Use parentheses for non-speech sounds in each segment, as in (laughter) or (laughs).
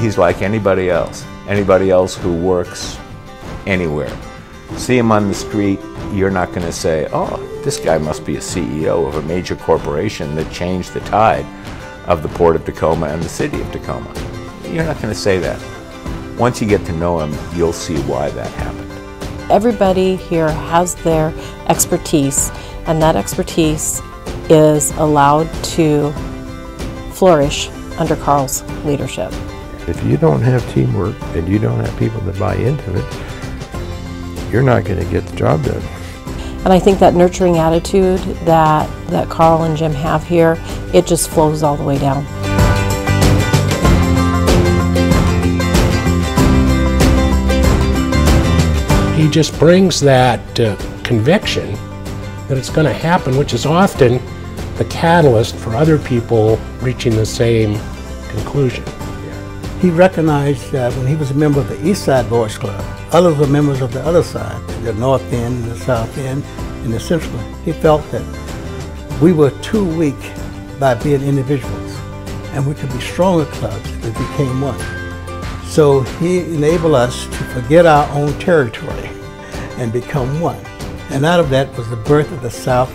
he's like anybody else, anybody else who works anywhere. See him on the street, you're not going to say, oh, this guy must be a CEO of a major corporation that changed the tide of the Port of Tacoma and the city of Tacoma. You're not going to say that. Once you get to know him, you'll see why that happened. Everybody here has their expertise, and that expertise is allowed to flourish under Karl's leadership. If you don't have teamwork and you don't have people that buy into it, you're not going to get the job done. And I think that nurturing attitude that, that Karl and Jim have here, it just flows all the way down. He just brings that uh, conviction that it's going to happen, which is often the catalyst for other people reaching the same conclusion. He recognized that when he was a member of the East Side Boys Club, others were members of the other side, the North End and the South End and the Central End. He felt that we were too weak by being individuals and we could be stronger clubs if we became one. So he enabled us to forget our own territory and become one. And out of that was the birth of the South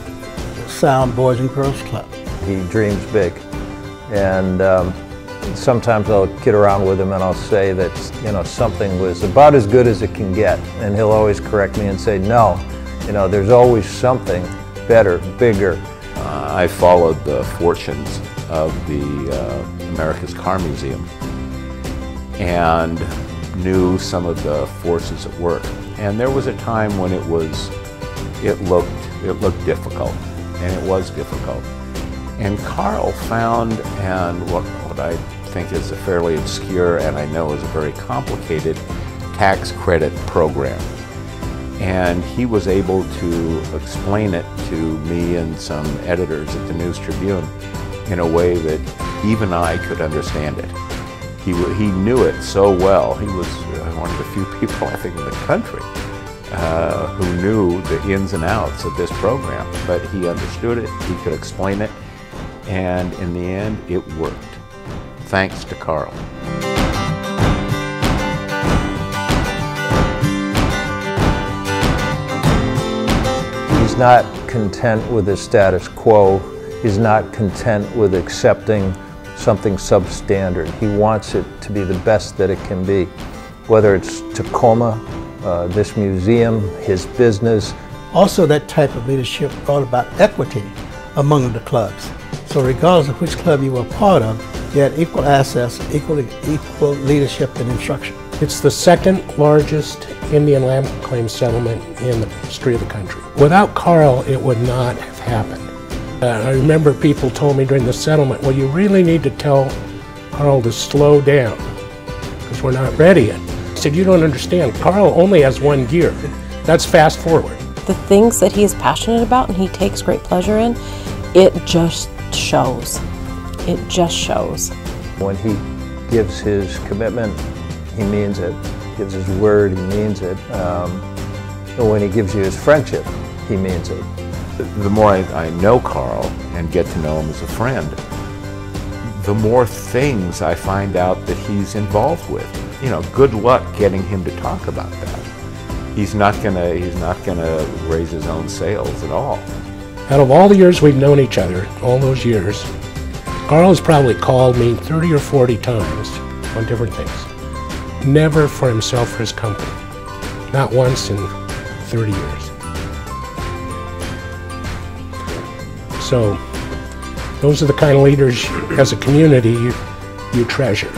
Sound Boys and Girls Club. He dreams big. And um, sometimes I'll kid around with him and I'll say that, you know, something was about as good as it can get. And he'll always correct me and say, no, you know, there's always something better, bigger. Uh, I followed the fortunes of the uh, America's Car Museum and knew some of the forces at work. And there was a time when it was, it looked, it looked difficult, and it was difficult. And Karl found, and what, what I think is a fairly obscure and I know is a very complicated tax credit program. And he was able to explain it to me and some editors at the News Tribune in a way that even I could understand it. He, he knew it so well. He was uh, one of the few (laughs) people, I think, in the country uh, who knew the ins and outs of this program. But he understood it, he could explain it, and in the end, it worked. Thanks to Karl. He's not content with the status quo. He's not content with accepting something substandard. He wants it to be the best that it can be. Whether it's Tacoma, uh, this museum, his business. Also, that type of leadership brought about equity among the clubs. So regardless of which club you were part of, you had equal access, equal, equal leadership and instruction. It's the second largest Indian land claim settlement in the history of the country. Without Karl, it would not have happened. Uh, I remember people told me during the settlement, well, you really need to tell Karl to slow down because we're not ready yet. I said, you don't understand. Karl only has one gear. That's fast forward. The things that he is passionate about and he takes great pleasure in, it just shows. It just shows. When he gives his commitment, he means it. Gives his word, he means it. Um, and when he gives you his friendship, he means it. The more I, I know Karl and get to know him as a friend, the more things I find out that he's involved with. You know, good luck getting him to talk about that. He's not gonna he's not gonna raise his own sales at all. Out of all the years we've known each other, all those years, Karl has probably called me 30 or 40 times on different things. Never for himself or his company. Not once in 30 years. So those are the kind of leaders as a community you, you treasure.